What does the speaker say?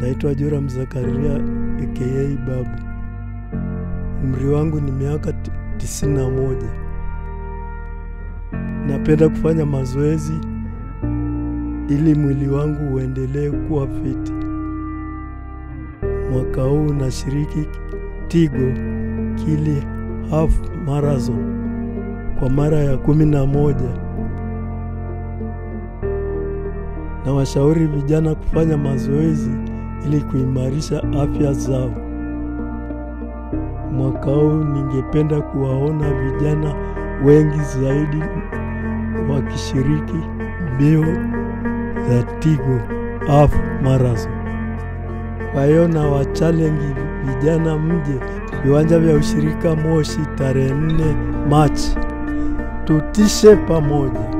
Naitwa Joram Zakaria aka Babu. Umri wangu ni miaka ti- tisini na moja. Napenda kufanya mazoezi ili mwili wangu uendelee kuwa fiti. Mwaka huu nashiriki Tigo Kili Half Marathon kwa mara ya kumi na moja. Na washauri vijana kufanya mazoezi ili kuimarisha afya zao. Mwaka huu ningependa kuwaona vijana wengi zaidi wakishiriki mbio za Tigo Half Marathon. Kwa hiyo na wachalenji vijana mje viwanja vya ushirika Moshi tarehe 4 Machi, tutishe pamoja.